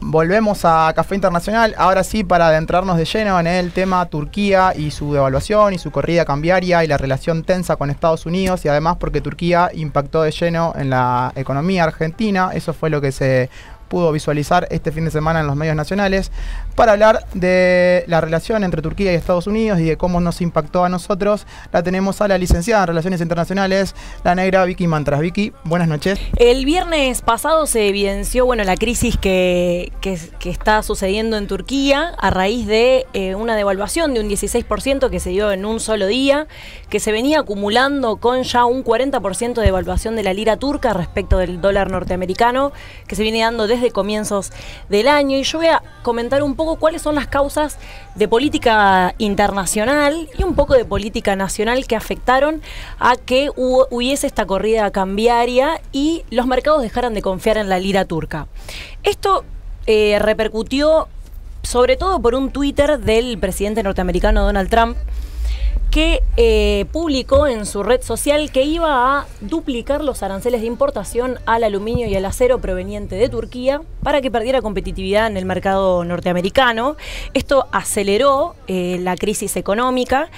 volvemos a Café Internacional, ahora sí para adentrarnos de lleno en el tema Turquía y su devaluación y su corrida cambiaria y la relación tensa con Estados Unidos y además porque Turquía impactó de lleno en la economía argentina, eso fue lo que se pudo visualizar este fin de semana en los medios nacionales para hablar de la relación entre Turquía y Estados Unidos y de cómo nos impactó a nosotros. La tenemos a la licenciada en Relaciones Internacionales, la negra Vicky Mantras. Vicky, buenas noches. El viernes pasado se evidenció bueno, la crisis que, que, está sucediendo en Turquía a raíz de eh, una devaluación de un 16% que se dio en un solo día, que se venía acumulando con ya un 40% de devaluación de la lira turca respecto del dólar norteamericano, que se viene dando desde comienzos del año. Y yo voy a comentar un poco cuáles son las causas de política internacional y un poco de política nacional que afectaron a que hubiese esta corrida cambiaria y los mercados dejaran de confiar en la lira turca. Esto eh, repercutió sobre todo por un Twitter del presidente norteamericano Donald Trump, que eh, publicó en su red social que iba a duplicar los aranceles de importación al aluminio y al acero proveniente de Turquía para que perdiera competitividad en el mercado norteamericano. Esto aceleró eh, la crisis económica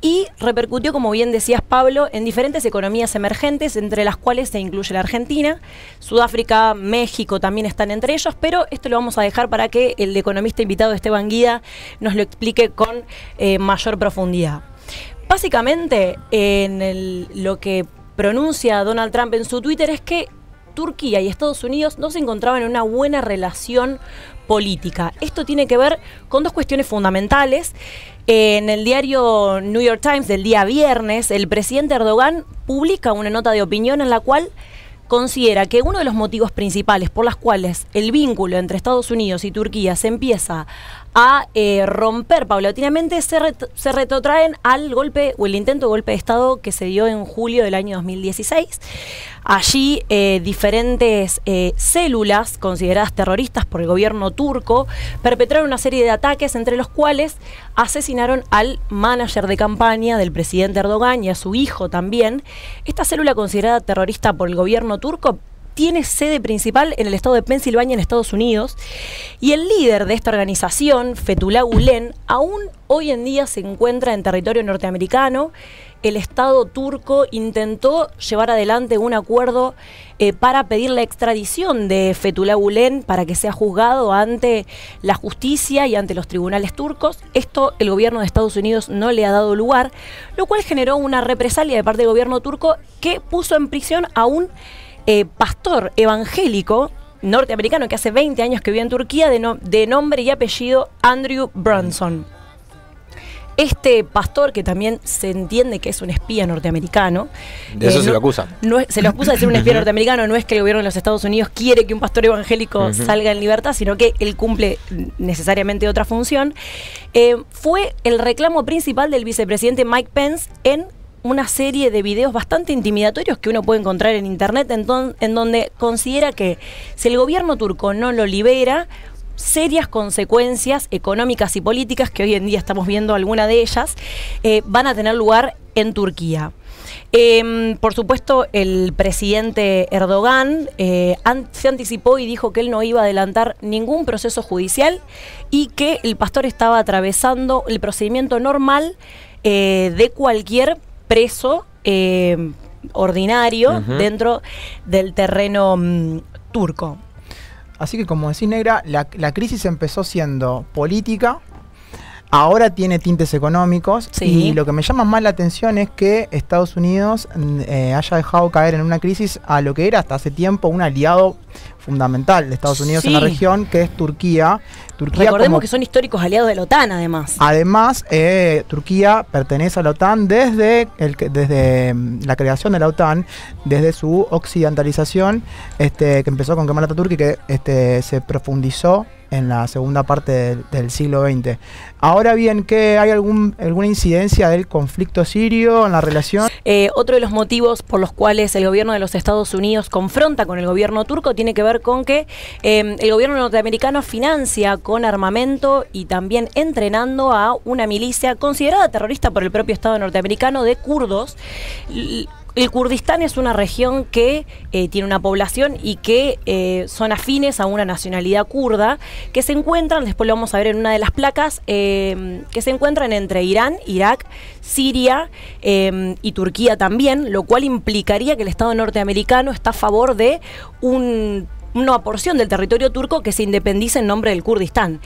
y repercutió, como bien decías Pablo, en diferentes economías emergentes, entre las cuales se incluye la Argentina, Sudáfrica, México también están entre ellos, pero esto lo vamos a dejar para que el economista invitado Esteban Guida nos lo explique con eh, mayor profundidad. Básicamente, en lo que pronuncia Donald Trump en su Twitter es que Turquía y Estados Unidos no se encontraban en una buena relación política. Esto tiene que ver con dos cuestiones fundamentales. En el diario New York Times del día viernes, el presidente Erdogan publica una nota de opinión en la cual considera que uno de los motivos principales por los cuales el vínculo entre Estados Unidos y Turquía se empieza a eh, romper paulatinamente se, se, retrotraen al golpe o el intento de golpe de Estado que se dio en julio del año 2016. Allí eh, diferentes eh, células consideradas terroristas por el gobierno turco perpetraron una serie de ataques entre los cuales asesinaron al manager de campaña del presidente Erdogan y a su hijo también. Esta célula considerada terrorista por el gobierno turco tiene sede principal en el estado de Pensilvania, en Estados Unidos, y el líder de esta organización, Fethullah Gulen, aún hoy en día se encuentra en territorio norteamericano. El Estado turco intentó llevar adelante un acuerdo eh, para pedir la extradición de Fethullah Gulen para que sea juzgado ante la justicia y ante los tribunales turcos. Esto el gobierno de Estados Unidos no le ha dado lugar, lo cual generó una represalia de parte del gobierno turco que puso en prisión a un eh, pastor evangélico norteamericano que hace 20 años que vive en Turquía de, nombre y apellido Andrew Brunson. Este pastor, que también se entiende que es un espía norteamericano. De eso eh, se lo acusa. se lo acusa de ser un espía norteamericano. No es que el gobierno de los Estados Unidos quiere que un pastor evangélico salga en libertad, sino que él cumple necesariamente otra función. Eh, fue el reclamo principal del vicepresidente Mike Pence en una serie de videos bastante intimidatorios que uno puede encontrar en internet en, donde considera que si el gobierno turco no lo libera, serias consecuencias económicas y políticas, que hoy en día estamos viendo alguna de ellas, eh, van a tener lugar en Turquía. Em, por supuesto, el presidente Erdogan eh, se anticipó y dijo que él no iba a adelantar ningún proceso judicial y que el pastor estaba atravesando el procedimiento normal eh, de cualquier preso eh, ordinario dentro del terreno mm, turco. Así que como decís negra, la, la crisis empezó siendo política, ahora tiene tintes económicos y lo que me llama más la atención es que Estados Unidos eh, haya dejado caer en una crisis a lo que era hasta hace tiempo un aliado fundamental de Estados Unidos en la región, que es Turquía. Turquía Recordemos que son históricos aliados de la OTAN, además. Además, eh, Turquía pertenece a la OTAN desde, el, desde mm, la creación de la OTAN, desde su occidentalización, este, que empezó con Kemal Atatürk y que este, se profundizó en la segunda parte del, siglo XX. Ahora bien, ¿qué, ¿hay algún, alguna incidencia del conflicto sirio en la relación? Eh, otro de los motivos por los cuales el gobierno de los Estados Unidos confronta con el gobierno turco tiene que ver con que em, el gobierno norteamericano financia con armamento y también entrenando a una milicia considerada terrorista por el propio Estado norteamericano de kurdos el Kurdistán es una región que eh, tiene una población y que eh, son afines a una nacionalidad kurda, que se encuentran, después lo vamos a ver en una de las placas, eh, que se encuentran entre Irán, Irak, Siria y Turquía también, lo cual implicaría que el Estado norteamericano está a favor de un una porción del territorio turco que se independiza en nombre del Kurdistán.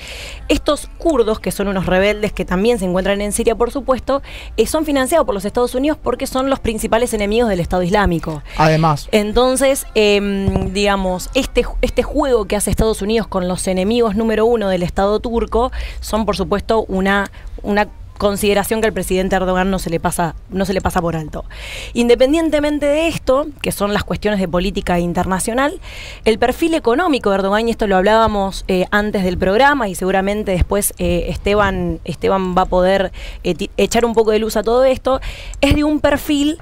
Estos kurdos, que son unos rebeldes que también se encuentran en Siria, por supuesto, eh, son financiados por los Estados Unidos porque son los principales enemigos del Estado Islámico. Además. Entonces, em, digamos, este, este juego que hace Estados Unidos con los enemigos número uno del Estado turco son, por supuesto, una, una consideración que al presidente Erdogan no se le pasa, no se le pasa por alto. Independientemente de esto, que son las cuestiones de política internacional, el perfil económico de Erdogan, y esto lo hablábamos eh, antes del programa, y seguramente después eh, Esteban, Esteban va a poder eh, echar un poco de luz a todo esto, es de un perfil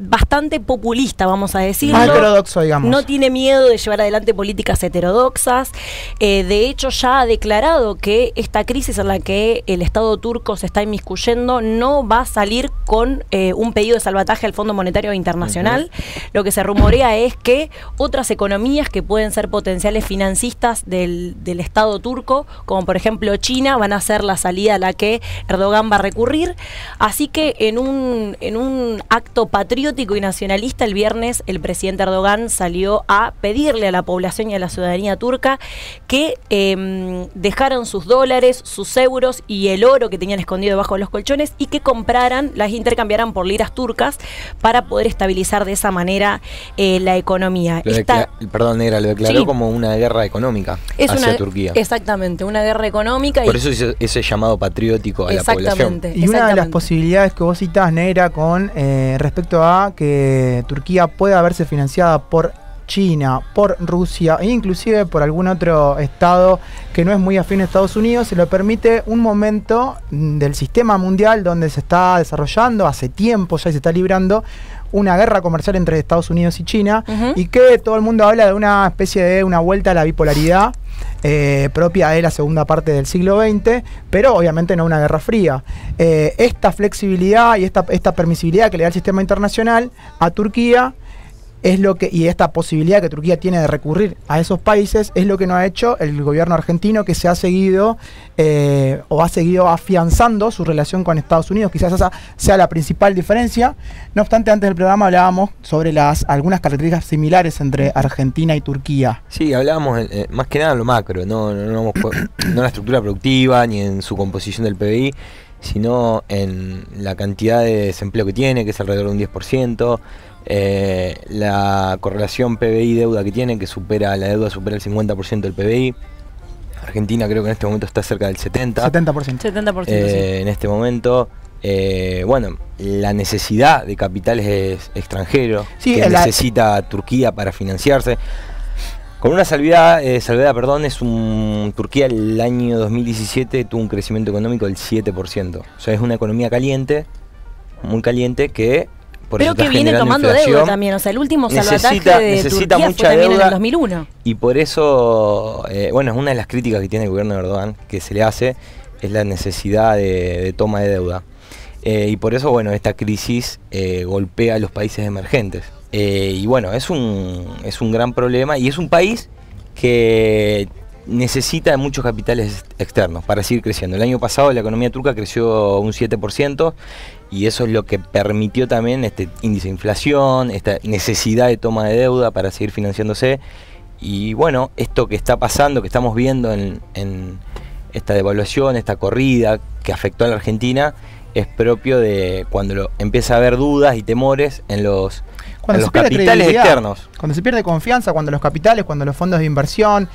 bastante populista, vamos a decirlo. Más heterodoxo, digamos. No tiene miedo de llevar adelante políticas heterodoxas. Eh, de hecho, ya ha declarado que esta crisis en la que el Estado turco se está inmiscuyendo no va a salir con eh, un pedido de salvataje al Fondo Monetario Internacional. Lo que se rumorea es que otras economías que pueden ser potenciales financistas del, del Estado turco, como por ejemplo China, van a ser la salida a la que Erdogan va a recurrir. Así que en un, en un acto patriótico, y nacionalista, el viernes el presidente Erdogan salió a pedirle a la población y a la ciudadanía turca que em, dejaran sus dólares, sus euros y el oro que tenían escondido debajo de los colchones y que compraran, las intercambiaran por liras turcas para poder estabilizar de esa manera eh, la economía. perdón, Negra, lo declaró como una guerra económica hacia Turquía. Exactamente, una guerra económica. Por eso ese, llamado patriótico a la población. Y una de las posibilidades que vos citás, Negra, con eh, respecto a que Turquía pueda verse financiada por China, por Rusia e inclusive por algún otro estado que no es muy afín a Estados Unidos, se lo permite un momento del sistema mundial donde se está desarrollando, hace tiempo ya se está librando, una guerra comercial entre Estados Unidos y China y que todo el mundo habla de una especie de una vuelta a la bipolaridad eh, propia de la segunda parte del siglo XX, pero obviamente no una guerra fría. Eh, esta flexibilidad y esta, esta permisibilidad que le da el sistema internacional a Turquía es lo que, y esta posibilidad que Turquía tiene de recurrir a esos países, es lo que no ha hecho el gobierno argentino, que se ha seguido eh, o ha seguido afianzando su relación con Estados Unidos. Quizás esa sea la principal diferencia. No obstante, antes del programa hablábamos sobre las algunas características similares entre Argentina y Turquía. Sí, hablábamos eh, eh, más que nada en lo macro, no, no, no la estructura productiva ni en su composición del PBI sino en la cantidad de desempleo que tiene, que es alrededor de un 10%, eh, la correlación PBI-deuda que tiene, que supera la deuda supera el 50% del PBI. Argentina creo que en este momento está cerca del 70%. 70%. Eh, en este momento, eh, bueno, la necesidad de capitales extranjeros que necesita Turquía para financiarse. Con una salvedad, salvedad, perdón, es un Turquía el año 2017 tuvo un crecimiento económico del 7%. O sea, es una economía caliente, muy caliente, que pero que viene tomando deuda también. O sea, el último salvataje de necesita Turquía mucha fue en el 2001. Y por eso, eh, bueno, es una de las críticas que tiene el gobierno de Erdogan, que se le hace, es la necesidad de, toma de deuda. Eh, y por eso, bueno, esta crisis eh, golpea a los países emergentes. y bueno, es un, es un gran problema y es un país que necesita muchos capitales externos para seguir creciendo. El año pasado la economía turca creció un 7% y eso es lo que permitió también este índice de inflación, esta necesidad de toma de deuda para seguir financiándose. Y bueno, esto que está pasando, que estamos viendo en, esta devaluación, esta corrida que afectó a la Argentina, es propio de cuando empieza a haber dudas y temores en los, en los capitales externos. Cuando se pierde confianza, cuando los capitales, cuando los fondos de inversión,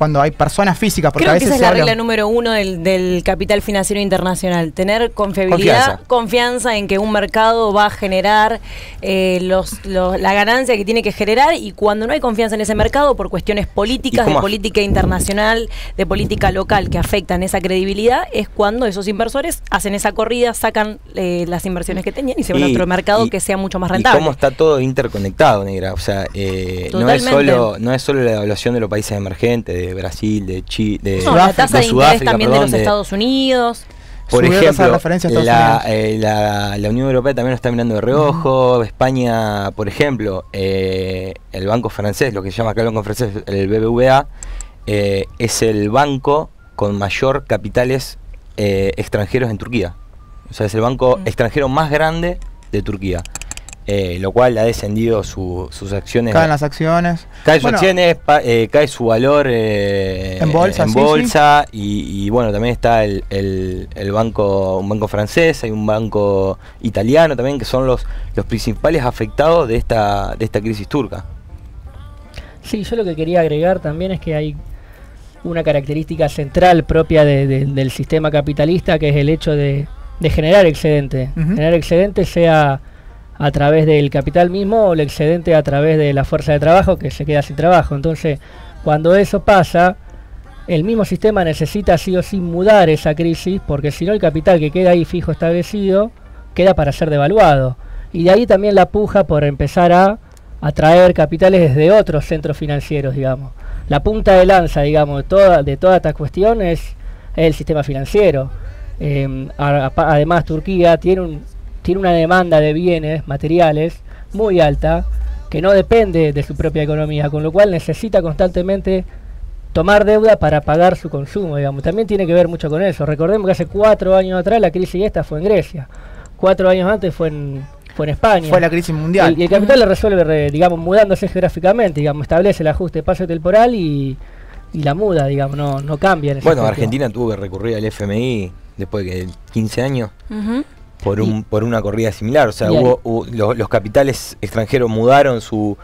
cuando hay personas físicas. Porque Creo a veces que esa es la regla número uno del, capital financiero internacional. Tener confiabilidad, confianza. en que un mercado va a generar eh, los, la ganancia que tiene que generar y cuando no hay confianza en ese mercado por cuestiones políticas, de política internacional, de política local que afectan esa credibilidad, es cuando esos inversores hacen esa corrida, sacan eh, las inversiones que tenían y se van a otro mercado que sea mucho más rentable. Y cómo está todo interconectado, Negra. O sea, eh, no, es solo, no es solo la evaluación de los países emergentes, de Brasil, de Chile, de no, la tasa de, interés también de los Estados Unidos. por ejemplo, referencia a Estados la, eh, la- la Unión Europea también lo está mirando de reojo. España, por ejemplo, eh, el banco francés, lo que se llama acá el banco francés, el BBVA, eh, es el banco con mayor capitales eh, extranjeros en Turquía. O sea, es el banco Mm. extranjero más grande de Turquía. Eh, lo cual ha descendido su- sus acciones. Caen las acciones. Cae sus acciones, pa- eh, cae su valor eh, En bolsa, en sí, bolsa Y, y bueno, también está el, el- el banco, un banco francés, hay un banco italiano también, que son los, los principales afectados de esta, de esta crisis turca. Sí, yo lo que quería agregar también es que hay una característica central propia de- de- del sistema capitalista, que es el hecho de, de generar excedente. Generar excedente sea a través del capital mismo o el excedente a través de la fuerza de trabajo que se queda sin trabajo. Entonces, cuando eso pasa, el mismo sistema necesita sí o sí mudar esa crisis, porque si no el capital que queda ahí fijo establecido queda para ser devaluado. Y de ahí también la puja por empezar a atraer capitales desde otros centros financieros, digamos. La punta de lanza, digamos, de toda, de toda esta cuestión es, el sistema financiero. Eh, además, Turquía tiene, un, tiene una demanda de bienes materiales muy alta que no depende de su propia economía, con lo cual necesita constantemente tomar deuda para pagar su consumo, digamos. También tiene que ver mucho con eso. Recordemos que hace cuatro años atrás la crisis esta fue en Grecia. Cuatro años antes fue en, fue en España. Fue la crisis mundial. El, el capital lo resuelve, re- digamos, mudándose geográficamente, digamos, establece el ajuste espacio temporal y, y la muda, digamos, no, no cambia. en ese Bueno, sentido. Argentina tuvo que recurrir al FMI después de que 15 años. Por, un, por una corrida similar. O sea, hubo, hubo- lo- los capitales extranjeros mudaron su,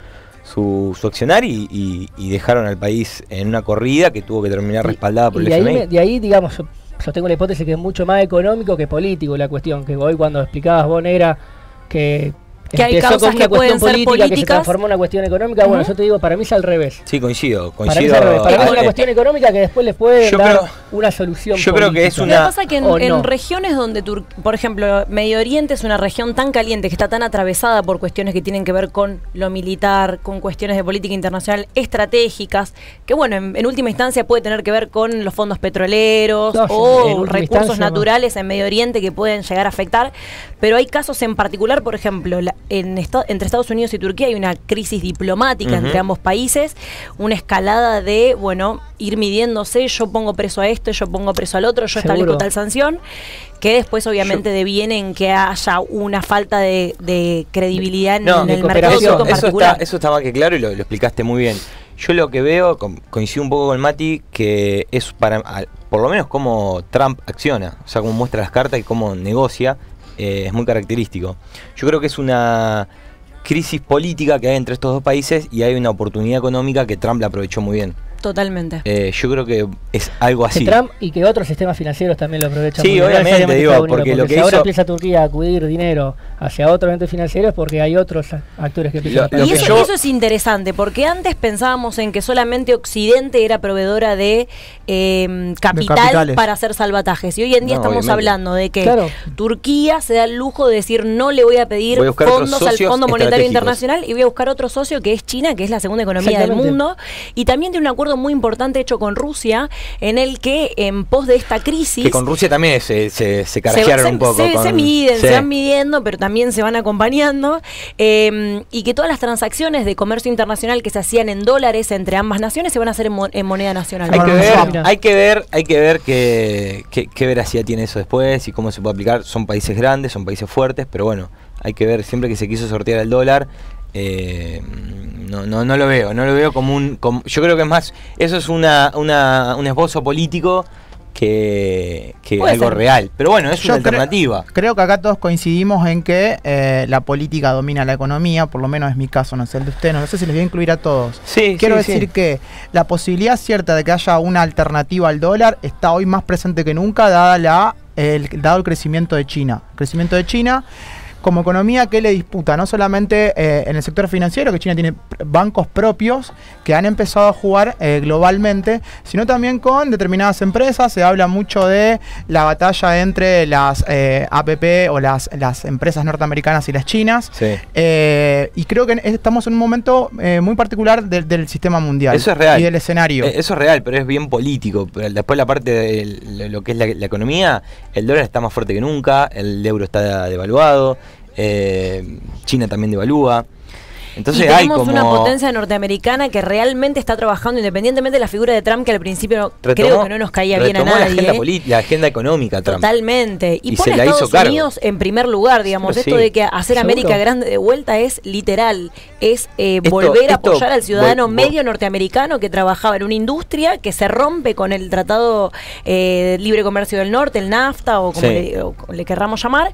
su, su accionar y, y- y dejaron al país en una corrida que tuvo que terminar respaldada por el de ahí, FMI. de ahí, digamos, yo, yo tengo la hipótesis que es mucho más económico que político la cuestión. Que hoy cuando explicabas vos, Negra, que, Que hay empezó causas con una que pueden ser política que se políticas. transformó en una cuestión económica, bueno, yo te digo, para mí es al revés. Sí, coincido. Para mí coincido es al revés. Para mí es una Eh, cuestión económica que después les puede yo dar creo- una solución yo creo que es política. Lo que una- pasa es que en, regiones donde, Tur- por ejemplo, Medio Oriente es una región tan caliente, que está tan atravesada por cuestiones que tienen que ver con lo militar, con cuestiones de política internacional estratégicas, que bueno, en, en última instancia puede tener que ver con los fondos petroleros No, o recursos no. naturales en Medio Oriente que pueden llegar a afectar, pero hay casos en particular, por ejemplo, la- en esta- entre Estados Unidos y Turquía hay una crisis diplomática entre ambos países, una escalada de, bueno, ir midiéndose, yo pongo preso a este, yo pongo preso al otro, yo Seguro. establezco tal sanción, que después obviamente deviene en que haya una falta de, de credibilidad en, No, en de el mercado turco en eso, está, particular. eso está más que claro y lo, lo explicaste muy bien. Yo lo que veo, coincido un poco con Mati, que es para, por lo menos como Trump acciona, o sea, cómo muestra las cartas y cómo negocia, eh, es muy característico. Yo creo que es una crisis política que hay entre estos dos países y hay una oportunidad económica que Trump la aprovechó muy bien. Totalmente. Eh, yo creo que es algo Que así. Trump y que otros sistemas financieros también lo aprovechan. Sí, obviamente, digo, porque lo que si ahora empieza Turquía a acudir dinero hacia otros entes financieros porque hay otros actores que empiezan Lo- a lo. Y eso, yo- eso es interesante, porque antes pensábamos en que solamente Occidente era proveedora de eh, capital capitales. para hacer salvatajes. Y hoy en día No, estamos obviamente. hablando de que Claro. Turquía se da el lujo de decir no le voy a pedir Voy a fondos al Fondo Monetario. Internacional y voy a buscar otro socio que es China, que es la segunda economía del mundo. Y también tiene un acuerdo muy importante hecho con Rusia, en el que en pos de esta crisis... Que con Rusia también se, se, se se, un poco. se- con- se miden, Sí. se van midiendo, pero también se van acompañando. eh, y que todas las transacciones de comercio internacional que se hacían en dólares entre ambas naciones se van a hacer en, mo- en moneda nacional. Hay que, ver, hay que ver, hay que ver qué, qué, qué veracidad tiene eso después y cómo se puede aplicar. Son países grandes, son países fuertes, pero bueno, hay que ver siempre que se quiso sortear el dólar. Eh, no, no, no lo veo, no lo veo como un. como- yo creo que es más, eso es una, una, un esbozo político que, algo ser. real. Pero bueno, es Yo una creo- alternativa. Creo que acá todos coincidimos en que eh, la política domina la economía, por lo menos es mi caso, no sé el de ustedes, no sé si les voy a incluir a todos. Sí, Quiero sí, decir sí. que la posibilidad cierta de que haya una alternativa al dólar está hoy más presente que nunca, dada la, el, dado el crecimiento de China. El crecimiento de China como economía que le disputa, no solamente eh, en el sector financiero, que China tiene bancos propios que han empezado a jugar eh, globalmente, sino también con determinadas empresas. Se habla mucho de la batalla entre las eh, APP o las, las empresas norteamericanas y las chinas. y creo que estamos en un momento muy particular del sistema mundial. Eso es real. Y del escenario. eso es real, pero es bien político. Pero después la parte de lo que es la, la economía, el dólar está más fuerte que nunca, el euro está devaluado, eh, China también devalúa. Entonces tenemos una potencia norteamericana que realmente está trabajando independientemente de la figura de Trump que al principio creo que no nos caía bien a nadie. La agenda, la agenda económica Trump. Totalmente. Y, pone a Estados Unidos en primer lugar, digamos. esto de que hacer América grande de vuelta es literal. Es eh, volver a apoyar al ciudadano medio norteamericano que trabajaba en una industria que se rompe con el Tratado eh, de Libre Comercio del Norte, el NAFTA o como, le, o le querramos llamar,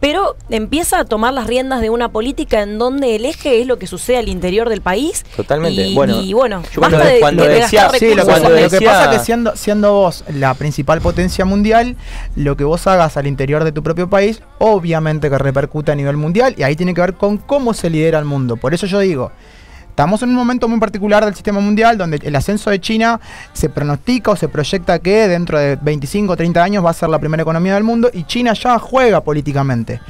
pero empieza a tomar las riendas de una política en donde el eje es lo que sucede al interior del país. Totalmente. Y bueno, y bueno basta de, cuando decía, sí, lo, que pasa es que siendo, siendo vos la principal potencia mundial, lo que vos hagas al interior de tu propio país, obviamente que repercute a nivel mundial y ahí tiene que ver con cómo se lidera el mundo. Por eso yo digo, Estamos en un momento muy particular del sistema mundial donde el ascenso de China se pronostica o se proyecta que dentro de 25 o 30 años va a ser la primera economía del mundo y China ya juega políticamente.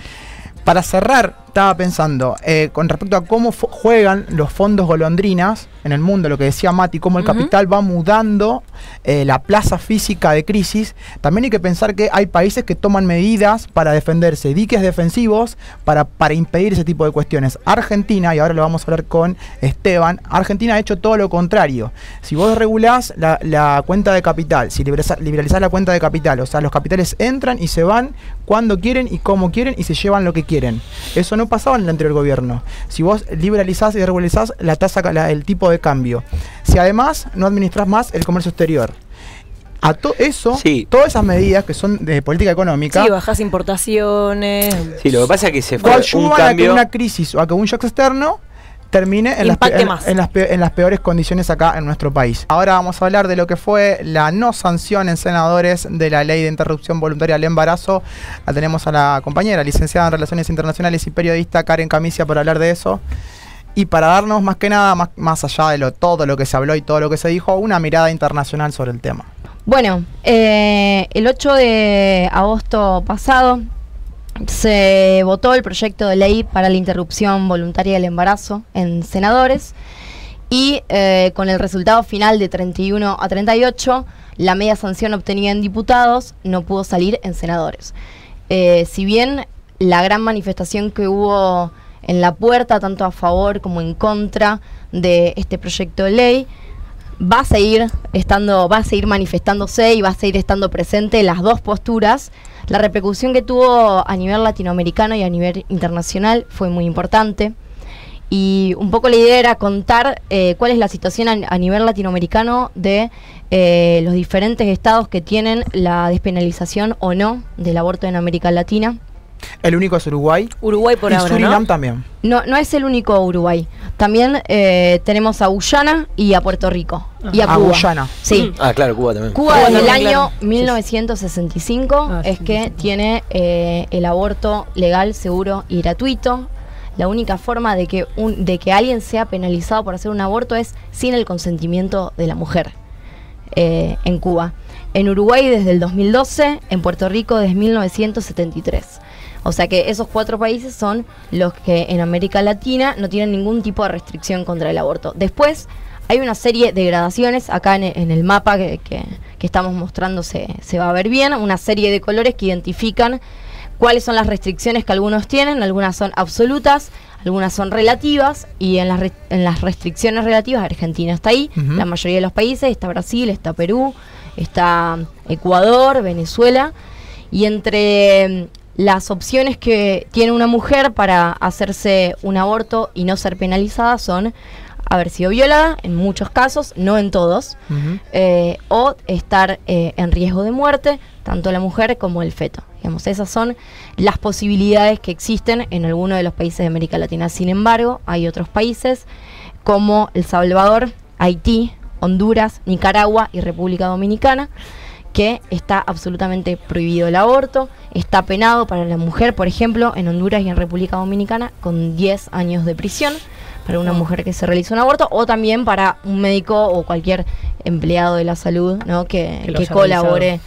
Para cerrar, estaba pensando eh, con respecto a cómo juegan los fondos golondrinas en el mundo, lo que decía Mati, cómo el capital va mudando eh, la plaza física de crisis. También hay que pensar que hay países que toman medidas para defenderse, diques defensivos para, para impedir ese tipo de cuestiones. Argentina, y ahora lo vamos a hablar con Esteban, Argentina ha hecho todo lo contrario. Si vos regulás la, cuenta de capital, si liberalizás la cuenta de capital, o sea, los capitales entran y se van cuando quieren y como quieren y se llevan lo que quieren. Eso no pasaba en el anterior gobierno. Si vos liberalizás y regularizás la tasa, el tipo de cambio. Si además no administras más el comercio exterior. A todo eso, todas esas medidas que son de política económica. Sí, bajas importaciones. Sí, lo que pasa es que se fue un cambio. A una crisis o a que un shock externo termine en las, en, las, peores condiciones acá en nuestro país. Ahora vamos a hablar de lo que fue la no sanción en senadores de la ley de interrupción voluntaria del embarazo. La tenemos a la compañera, licenciada en Relaciones Internacionales y periodista Karen Camicia por hablar de eso. Y para darnos más que nada, más, más allá de lo, todo lo que se habló y todo lo que se dijo, una mirada internacional sobre el tema. Bueno, eh, el 8 de agosto pasado se votó el proyecto de ley para la interrupción voluntaria del embarazo en senadores y eh, con el resultado final de 31 a 38, la media sanción obtenida en diputados no pudo salir en senadores. Eh, si bien la gran manifestación que hubo en la puerta, tanto a favor como en contra de este proyecto de ley, va a seguir estando, va a seguir manifestándose y va a seguir estando presente las dos posturas la repercusión que tuvo a nivel latinoamericano y a nivel internacional fue muy importante. Y un poco la idea era contar eh, cuál es la situación a, nivel latinoamericano de eh, los diferentes estados que tienen la despenalización o no del aborto en América Latina. El único es Uruguay. Uruguay por y ahora, Surinam también. No, no es el único Uruguay. También eh, tenemos a Guyana y a Puerto Rico. Y a, Cuba. Guyana. Sí. Ah, claro, Cuba también. Cuba en el año 1965 ah, es que tiene eh, el aborto legal, seguro y gratuito. La única forma de que, un, de que alguien sea penalizado por hacer un aborto es sin el consentimiento de la mujer eh, en Cuba. En Uruguay desde el 2012, en Puerto Rico desde 1973. O sea que esos cuatro países son los que en América Latina no tienen ningún tipo de restricción contra el aborto. Después hay una serie de gradaciones, acá en, el mapa que, estamos mostrando se, va a ver bien, una serie de colores que identifican cuáles son las restricciones que algunos tienen, algunas son absolutas, algunas son relativas y en las, en las restricciones relativas Argentina está ahí, la mayoría de los países, está Brasil, está Perú, está Ecuador, Venezuela y entre las opciones que tiene una mujer para hacerse un aborto y no ser penalizada son haber sido violada, en muchos casos, no en todos, eh, o estar eh, en riesgo de muerte, tanto la mujer como el feto. Digamos, esas son las posibilidades que existen en algunos de los países de América Latina. Sin embargo, hay otros países como El Salvador, Haití, Honduras, Nicaragua y República Dominicana que está absolutamente prohibido el aborto, está penado para la mujer, por ejemplo, en Honduras y en República Dominicana, con 10 años de prisión para una mujer que se realiza un aborto o también para un médico o cualquier empleado de la salud ¿no? que, que, colabore.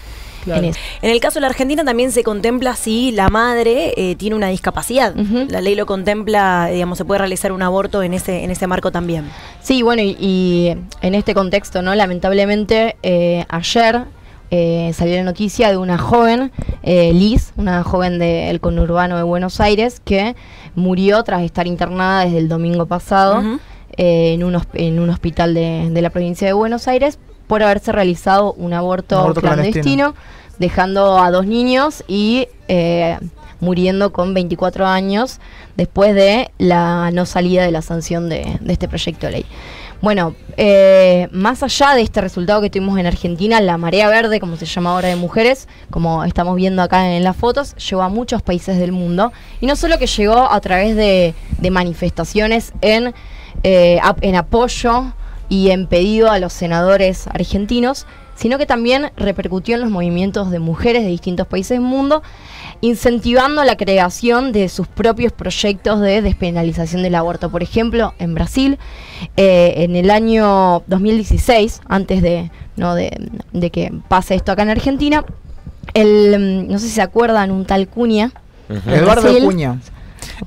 En, eso. en, el caso de la Argentina también se contempla si la madre eh, tiene una discapacidad. La ley lo contempla, digamos, se puede realizar un aborto en ese, en ese marco también. Sí, bueno, y, en este contexto, ¿no? Lamentablemente, eh, ayer eh, salió la noticia de una joven, eh, Liz, una joven del conurbano de Buenos Aires, que murió tras estar internada desde el domingo pasado eh, en, un, en un hospital de, la provincia de Buenos Aires por haberse realizado un aborto, clandestino, dejando a dos niños y muriendo con 24 años después de la no salida de la sanción de, de este proyecto de ley. Bueno, eh, más allá de este resultado que tuvimos en Argentina, la marea verde, como se llama ahora de mujeres, como estamos viendo acá en las fotos, llegó a muchos países del mundo. Y no solo que llegó a través de, manifestaciones en, eh, en apoyo y en pedido a los senadores argentinos, sino que también repercutió en los movimientos de mujeres de distintos países del mundo incentivando la creación de sus propios proyectos de despenalización del aborto. Por ejemplo, en Brasil, eh, en el año 2016, antes de, ¿no? de, que pase esto acá en Argentina, el, no sé si se acuerdan, un tal Cuña. Eduardo Cuña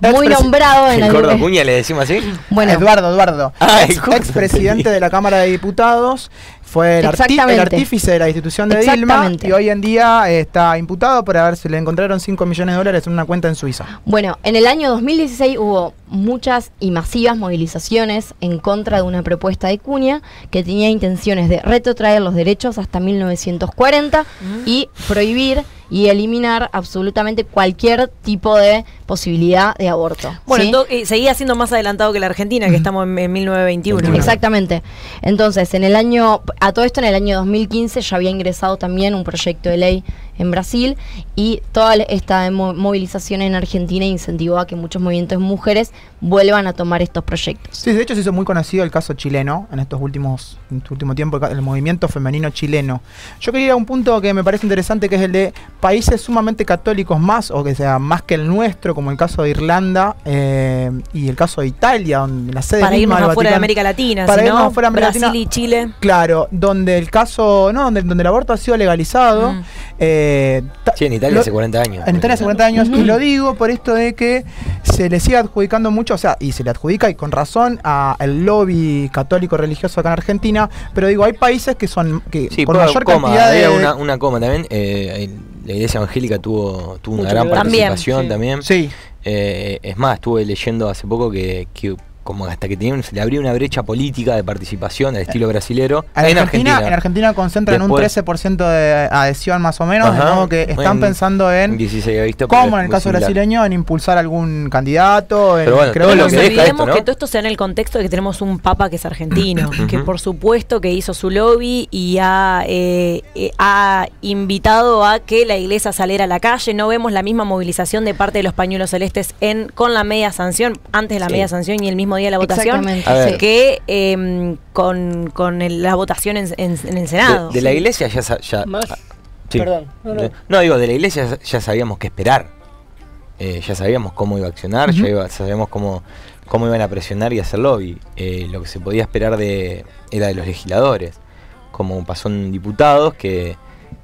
muy nombrado en el. Gordo Cuña le decimos así? Bueno, Eduardo, Eduardo. Ah, ex, presidente de la Cámara de Diputados. Fue el, artífice de la institución de Dilma y hoy en día está imputado por haberse le encontraron 5 millones de dólares en una cuenta en Suiza. Bueno, en el año 2016 hubo muchas y masivas movilizaciones en contra de una propuesta de Cuña que tenía intenciones de retrotraer los derechos hasta 1940 y prohibir y eliminar absolutamente cualquier tipo de posibilidad de aborto. Bueno, eh, seguía siendo más adelantado que la Argentina, que estamos en, 1921. Exactamente. Entonces, en el año, a todo esto en el año 2015 ya había ingresado también un proyecto de ley en Brasil y toda esta movilización en Argentina incentivó a que muchos movimientos de mujeres vuelvan a tomar estos proyectos. Sí, de hecho se hizo muy conocido el caso chileno en estos últimos en este último tiempo, el movimiento femenino chileno. Yo quería ir a un punto que me parece interesante, que es el de países sumamente católicos más, o que sea más que el nuestro, como el caso de Irlanda eh, y el caso de Italia, donde la sede para irnos afuera de América Latina, para irnos fuera de Brasil y Chile. Claro, donde el caso, no, donde, donde el aborto ha sido legalizado. Mm. Eh, sí, en Italia hace 40 años. En Italia hace 40 años, y lo digo por esto de que se le sigue adjudicando mucho, o sea, y se le adjudica y con razón al lobby católico religioso acá en Argentina, pero digo, hay países que son que sí, mayor cantidad de... Una, una coma también, eh, la iglesia evangélica tuvo, tuvo una gran participación también. Sí. Eh, es más, estuve leyendo hace poco que, que como hasta que se le abría una brecha política de participación al estilo brasilero. En, Argentina, en Argentina concentran un 13% de adhesión más o menos, que están pensando en, como en el caso brasileño, en impulsar algún candidato. Pero bueno, creo que, olvidemos que todo esto sea en el contexto de que tenemos un papa que es argentino, que por supuesto que hizo su lobby y ha, eh, eh, ha invitado a que la iglesia saliera a la calle. No vemos la misma movilización de parte de los pañuelos celestes en con la media sanción, antes de la media sanción y el mismo día de la votación que em, con, con la votación en, el Senado. De, la iglesia ya... ya ah, Perdón. No, digo, de la iglesia ya sabíamos qué esperar. Eh, ya sabíamos cómo iba a accionar, ya sabíamos cómo, cómo iban a presionar y hacer lobby. Eh, lo que se podía esperar de era de los legisladores, como pasó en diputados que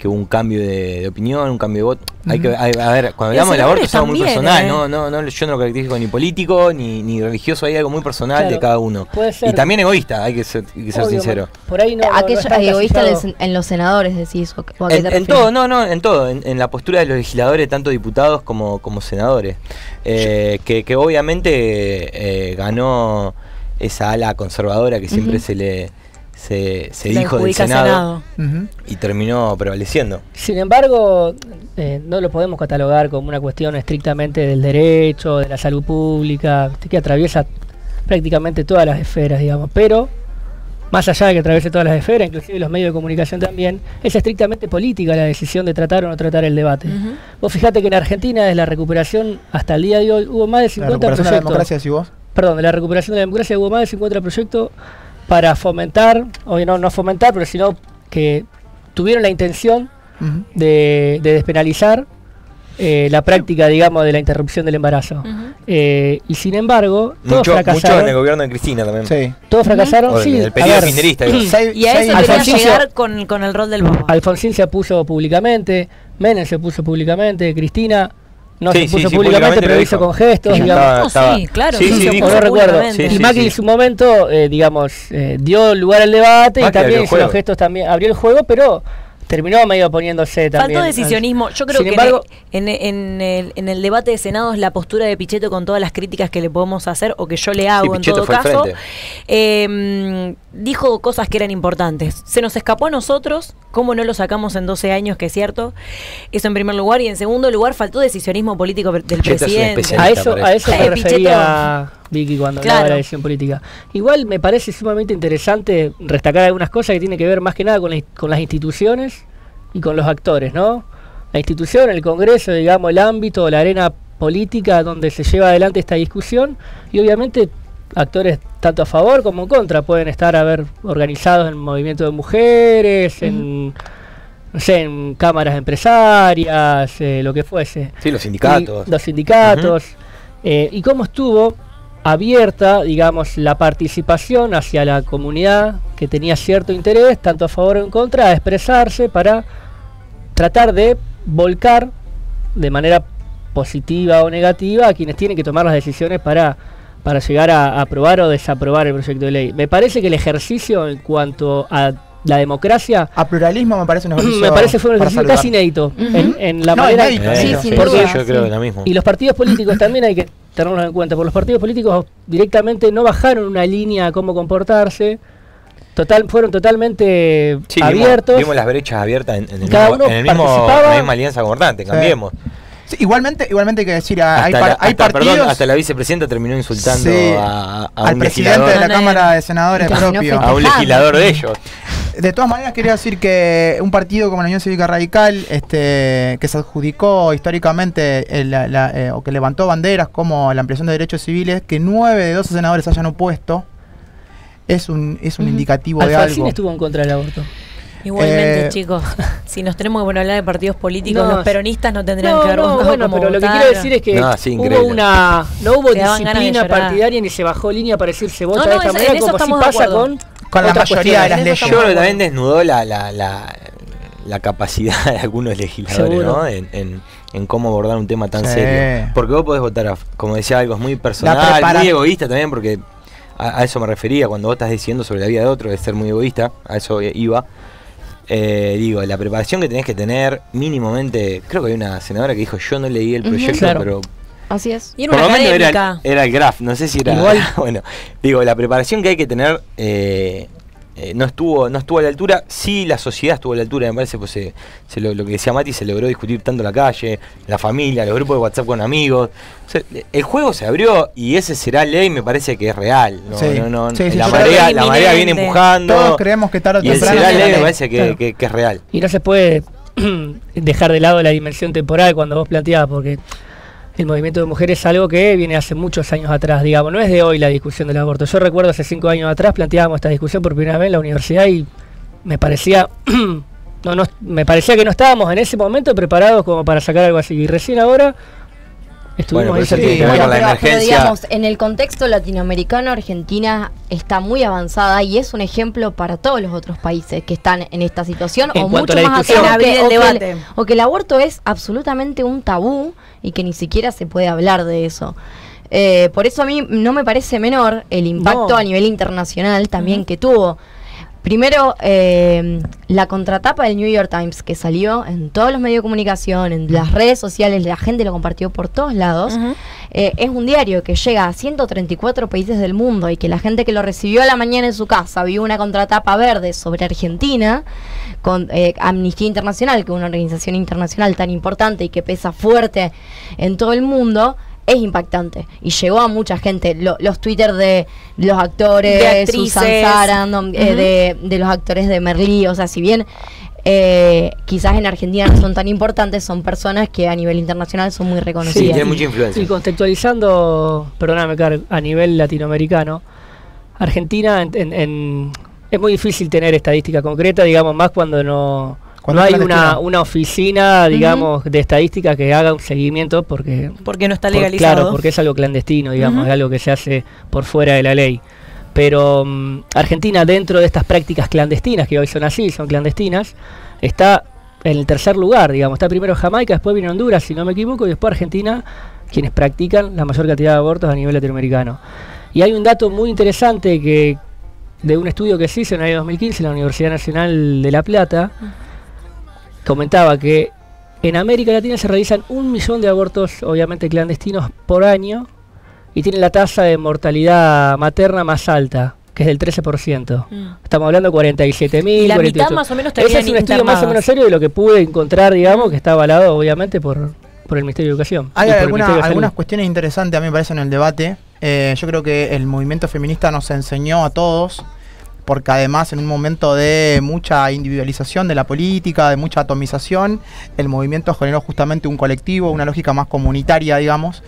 que hubo un cambio de, opinión, un cambio de voto. Hay que, a, ver, cuando hablamos del aborto es algo muy personal, ¿eh? no, no, no, yo no lo caracterizo ni político ni, ni religioso, hay algo muy personal de cada uno. y también egoísta, hay que ser, sincero. Por ahí no. Aquello egoísta en los senadores, decís. en, todo, no, no, en todo, en, la postura de los legisladores, tanto diputados como, como senadores. Eh, que, que obviamente eh, ganó esa ala conservadora que siempre se le se, dijo del Senado, y terminó prevaleciendo. Sin embargo, eh, no lo podemos catalogar como una cuestión estrictamente del derecho, de la salud pública, que atraviesa prácticamente todas las esferas, digamos, pero más allá de que atraviese todas las esferas, inclusive los medios de comunicación también, es estrictamente política la decisión de tratar o no tratar el debate. Vos fíjate que en Argentina, desde la recuperación hasta el día de hoy, hubo más de 50 proyectos. De la democracia, vos? Perdón, de la recuperación de la democracia hubo más de 50 proyectos para fomentar, o no, no fomentar, pero sino que tuvieron la intención de, despenalizar eh, la práctica, digamos, de la interrupción del embarazo. Eh, y sin embargo, todos fracasaron. Mucho en el gobierno de Cristina también. Sí. Todos fracasaron, sí. El periodo finderista. y a eso quería llegar con, con, el rol del Papa. Alfonsín se puso públicamente, Menem se puso públicamente, Cristina no se puso públicamente, pero lo hizo con gestos, digamos. sí, claro, sí, no recuerdo. y Macri en su momento, eh, digamos, eh, dio lugar al debate y también hizo los gestos, también abrió el juego, pero terminó medio poniéndose también. Faltó decisionismo. Yo creo que en, en, el, en, el, debate de Senado es la postura de Pichetto con todas las críticas que le podemos hacer o que yo le hago en todo caso. Eh, dijo cosas que eran importantes. Se nos escapó a nosotros, ¿cómo no lo sacamos en 12 años, que es cierto? Eso en primer lugar. Y en segundo lugar, faltó decisionismo político del presidente. A eso, a eso me refería Vicky cuando hablaba de la decisión política. Igual me parece sumamente interesante destacar algunas cosas que tienen que ver más que nada con, con las instituciones y con los actores, ¿no? La institución, el Congreso, digamos, el ámbito, la arena política donde se lleva adelante esta discusión y obviamente actores tanto a favor como en contra pueden estar a ver organizados en movimiento de mujeres, en no sé, en cámaras empresarias, eh, lo que fuese. Sí, los sindicatos. los sindicatos. Eh, y cómo estuvo abierta, digamos, la participación hacia la comunidad que tenía cierto interés, tanto a favor o en contra, a expresarse para tratar de volcar de manera positiva o negativa a quienes tienen que tomar las decisiones para para llegar a, aprobar o desaprobar el proyecto de ley. Me parece que el ejercicio en cuanto a la democracia. A pluralismo me parece un ejercicio. Me parece fue un ejercicio casi inédito. en, la manera. sí, sí, porque, yo creo lo mismo. Y los partidos políticos también hay que tenerlos en cuenta, porque los partidos políticos directamente no bajaron una línea a cómo comportarse. Total, fueron totalmente abiertos. Vimos, las brechas abiertas en, el, mismo, en el mismo, la misma alianza gobernante, cambiemos igualmente, igualmente hay que decir, hay, partidos. hasta la vicepresidenta terminó insultando a, al presidente de la Cámara de Senadores propio. A un legislador de ellos. De todas maneras, quería decir que un partido como la Unión Cívica Radical, este, que se adjudicó históricamente eh, o que levantó banderas como la ampliación de derechos civiles, que nueve de 12 senadores hayan opuesto, es un, es un indicativo de algo. estuvo en contra del aborto. Igualmente, eh, chicos, si nos tenemos que poner a hablar de partidos políticos, los peronistas no tendrían que haber no, bueno, pero lo que quiero decir es que hubo una no hubo disciplina partidaria ni se bajó línea para decir se vota de esta manera como si pasa con con la mayoría de las leyes. Yo creo que también desnudó la, la, la, la capacidad de algunos legisladores, ¿no? En, en, en, cómo abordar un tema tan serio. Porque vos podés votar, como decía, algo es muy personal, muy egoísta también, porque a, a, eso me refería cuando vos estás diciendo sobre la vida de otro, es ser muy egoísta, a eso iba. Eh, digo, la preparación que tenés que tener mínimamente, creo que hay una senadora que dijo, yo no leí el proyecto, pero... Así es. Y era, una era, era, el graph, no sé si era... Igual. bueno, digo, la preparación que hay que tener eh, eh, no estuvo no estuvo a la altura, sí la sociedad estuvo a la altura, me parece, pues se, lo, que decía Mati, se logró discutir tanto la calle, la familia, los grupos de WhatsApp con amigos. el juego se abrió y ese será ley, me parece que es real. la marea, la marea viene empujando. Todos creemos que tarde o temprano. Será ley me parece que, que es real. Y no se puede dejar de lado la dimensión temporal cuando vos planteabas, porque el movimiento de mujeres es algo que viene hace muchos años atrás, digamos, no es de hoy la discusión del aborto. Yo recuerdo hace cinco años atrás planteábamos esta discusión por primera vez en la universidad y me parecía, no, no, me parecía que no estábamos en ese momento preparados como para sacar algo así. Y recién ahora Estuvimos pero, digamos, en el contexto latinoamericano, Argentina está muy avanzada y es un ejemplo para todos los otros países que están en esta situación o mucho más atrás que, o, que el, aborto es absolutamente un tabú y que ni siquiera se puede hablar de eso. Eh, por eso a mí no me parece menor el impacto a nivel internacional también que tuvo. Primero, eh, la contratapa del New York Times que salió en todos los medios de comunicación, en las redes sociales, la gente lo compartió por todos lados. Eh, es un diario que llega a 134 países del mundo y que la gente que lo recibió a la mañana en su casa vio una contratapa verde sobre Argentina con eh, Amnistía Internacional, que es una organización internacional tan importante y que pesa fuerte en todo el mundo es impactante y llegó a mucha gente. los Twitter de los actores, de Susan Sarandon, eh, de, los actores de Merlí, o sea, si bien eh, quizás en Argentina no son tan importantes, son personas que a nivel internacional son muy reconocidas. Sí, tiene mucha influencia. Y contextualizando, perdóname, Car, a nivel latinoamericano, Argentina es muy difícil tener estadística concreta, digamos, más cuando no no hay una, una, oficina, digamos, de estadística que haga un seguimiento porque... Porque no está legalizado. claro, porque es algo clandestino, digamos, es algo que se hace por fuera de la ley. Pero mm, Argentina, dentro de estas prácticas clandestinas, que hoy son así, son clandestinas, está en el tercer lugar, digamos. Está primero Jamaica, después viene Honduras, si no me equivoco, y después Argentina, quienes practican la mayor cantidad de abortos a nivel latinoamericano. Y hay un dato muy interesante que de un estudio que se hizo en el año 2015 en la Universidad Nacional de La Plata, comentaba que en América Latina se realizan un millón de abortos, obviamente clandestinos, por año, y tienen la tasa de mortalidad materna más alta que es del 13%. Mm. Estamos hablando de 47.000. La mitad más o menos Ese es un estudio más o menos serio de lo que pude encontrar, digamos, que está avalado obviamente por, por el Ministerio de Educación. Hay algunas cuestiones interesantes a mí me parece en el debate. Eh, yo creo que el movimiento feminista nos enseñó a todos porque además en un momento de mucha individualización de la política, de mucha atomización, el movimiento generó justamente un colectivo, una lógica más comunitaria, digamos.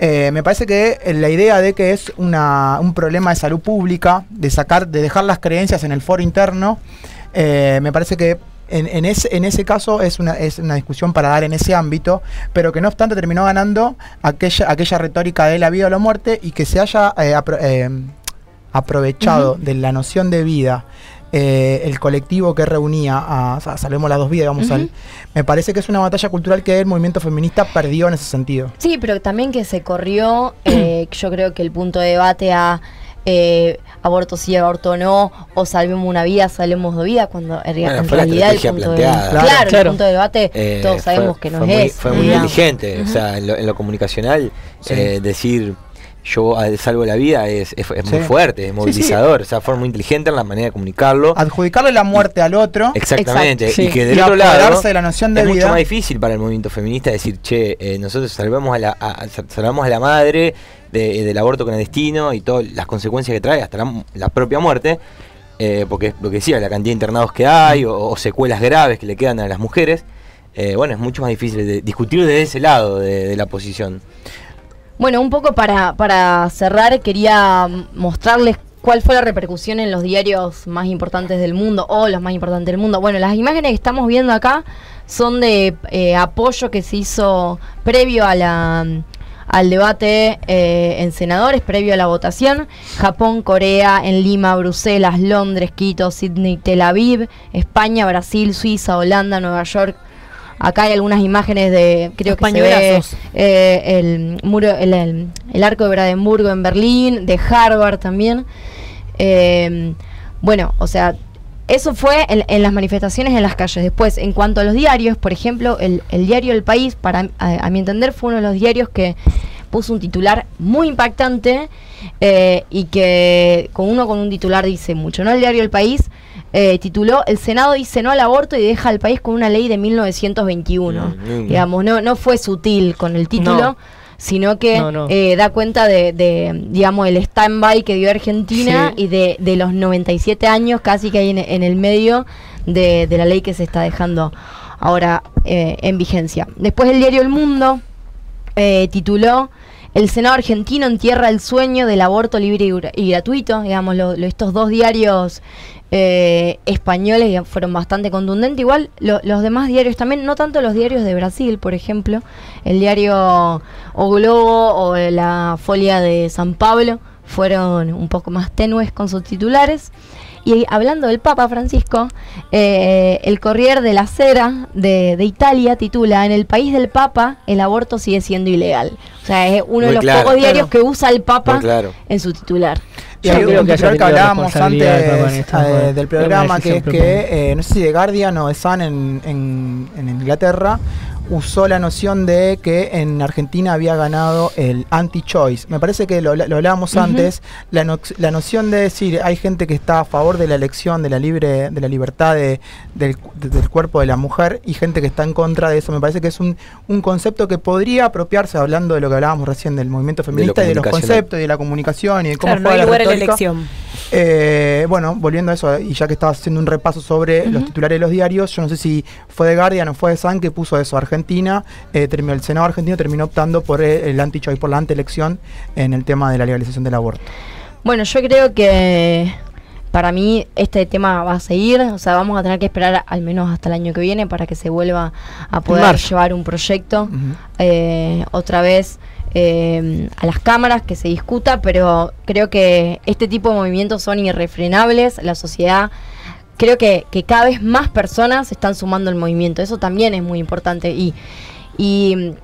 Eh, me parece que la idea de que es un problema de salud pública, de sacar, de dejar las creencias en el foro interno, eh, me parece que en, ese, en, ese, caso es una, es una discusión para dar en ese ámbito, pero que no obstante terminó ganando aquella, aquella retórica de la vida o la muerte y que se haya eh, aprovechado de la noción de vida eh, el colectivo que reunía a, Salvemos las dos vidas, vamos al, me parece que es una batalla cultural que el movimiento feminista perdió en ese sentido. Sí, pero también que se corrió, eh, yo creo que el punto de debate a eh, aborto sí, aborto no, o salvemos una vida, salvemos dos vidas, cuando en, realidad el punto, de, claro, el punto de debate todos sabemos que no es. fue muy inteligente, o sea, en lo, comunicacional, decir yo salvo la vida es, muy fuerte, es movilizador, o sea, fue muy inteligente en la manera de comunicarlo. Adjudicarle la muerte al otro. Exactamente, y que del otro lado de la noción de es mucho más difícil para el movimiento feminista decir, che, eh, nosotros salvamos a la, salvamos a la madre del aborto clandestino y todas las consecuencias que trae, hasta la, propia muerte, eh, porque es lo que decía, la cantidad de internados que hay o, secuelas graves que le quedan a las mujeres. Eh, bueno, es mucho más difícil de discutir desde ese lado de la posición. Bueno, un poco para, para cerrar, quería mostrarles cuál fue la repercusión en los diarios más importantes del mundo o los más importantes del mundo. Bueno, las imágenes que estamos viendo acá son de eh, apoyo que se hizo previo a la al debate eh, en senadores, previo a la votación. Japón, Corea, en Lima, Bruselas, Londres, Quito, Sydney, Tel Aviv, España, Brasil, Suiza, Holanda, Nueva York, Acá hay algunas imágenes de, creo que se ve eh, el, muro, el, arco de Brandenburgo en Berlín, de Harvard también. Eh, bueno, o sea, eso fue en, las manifestaciones en las calles. Después, en cuanto a los diarios, por ejemplo, el, diario El País, para a, mi entender, fue uno de los diarios que puso un titular muy impactante eh, y que con uno con un titular dice mucho, ¿no? El diario El País eh, tituló El Senado dice no al aborto y deja al país con una ley de 1921. Digamos, no, no fue sutil con el título. sino que eh, da cuenta de, digamos, el stand-by que dio Argentina y de, de, los 97 años casi que hay en, el medio de, la ley que se está dejando ahora eh, en vigencia. Después el diario El Mundo tituló el Senado argentino entierra el sueño del aborto libre y, gratuito. Digamos, estos dos diarios eh, españoles fueron bastante contundentes. Igual los demás diarios también, no tanto los diarios de Brasil, por ejemplo, el diario O Globo o la Folia de San Pablo fueron un poco más tenues con sus titulares. Y hablando del Papa Francisco, eh, el Corriere de la Cera de, Italia titula, en el país del Papa el aborto sigue siendo ilegal. O sea, es uno de los pocos diarios que usa el Papa en su titular. Y hay un titular que hablábamos antes eh, del programa, que es que, eh, no sé si de Guardian o de Sun en, en Inglaterra, usó la noción de que en Argentina había ganado el anti-choice. Me parece que lo, hablábamos antes, la, noción de decir hay gente que está a favor de la elección, de la libre, de la libertad del, cuerpo de la mujer y gente que está en contra de eso. Me parece que es un, concepto que podría apropiarse hablando de lo que hablábamos recién del movimiento feminista y de los conceptos y de la comunicación y de cómo fue la, elección. Eh, bueno, volviendo a eso, y ya que estaba haciendo un repaso sobre los titulares de los diarios, yo no sé si fue de Guardian o fue de San que puso eso, Argentina, eh, terminó, el Senado argentino terminó optando por el, anti-choice, por la antielección en el tema de la legalización del aborto. Bueno, yo creo que para mí este tema va a seguir, o sea, vamos a tener que esperar al menos hasta el año que viene para que se vuelva a poder llevar un proyecto. Eh, otra vez eh, a las cámaras, que se discuta, pero creo que este tipo de movimientos son irrefrenables, la sociedad creo que, cada vez más personas están sumando al movimiento, eso también es muy importante y, y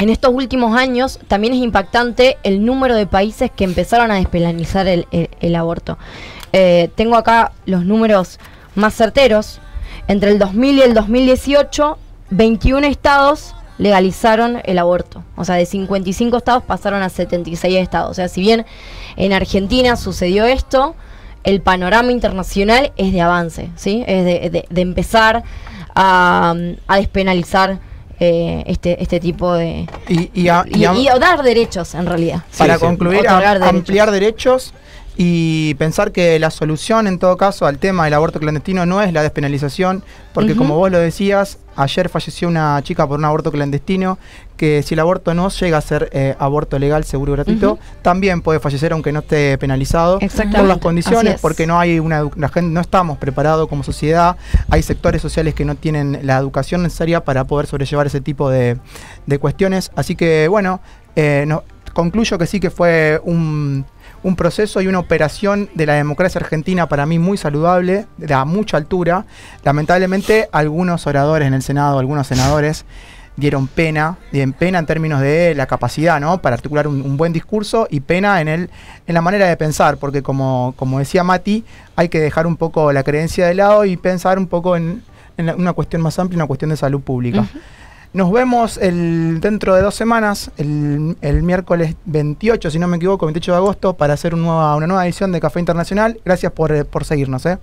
en estos últimos años también es impactante el número de países que empezaron a despenalizar el, aborto. Eh, tengo acá los números más certeros. Entre el 2000 y el 2018, 21 estados legalizaron el aborto. O sea, de 55 estados pasaron a 76 estados. O sea, si bien en Argentina sucedió esto, el panorama internacional es de avance, ¿sí? Es de, empezar a, a despenalizar eh, este, este tipo de... Y, dar derechos, en realidad. Para concluir, ampliar derechos y pensar que la solución en todo caso al tema del aborto clandestino no es la despenalización, porque como vos lo decías, ayer falleció una chica por un aborto clandestino, que si el aborto no llega a ser eh, aborto legal, seguro y gratuito, también puede fallecer aunque no esté penalizado por las condiciones, porque no hay una la gente, no estamos preparados como sociedad, hay sectores sociales que no tienen la educación necesaria para poder sobrellevar ese tipo de, cuestiones. Así que bueno, eh, no, concluyo que sí que fue un un proceso y una operación de la democracia argentina para mí muy saludable, de mucha altura. Lamentablemente algunos oradores en el Senado, algunos senadores dieron pena, dieron pena en términos de la capacidad, ¿no? Para articular un, buen discurso y pena en el, en la manera de pensar, porque como, como decía Mati, hay que dejar un poco la creencia de lado y pensar un poco en, una cuestión más amplia, una cuestión de salud pública. Nos vemos el, dentro de dos semanas, el, miércoles 28, si no me equivoco, 28 de agosto, para hacer una nueva edición de Café Internacional. Gracias por, por seguirnos. ¿eh?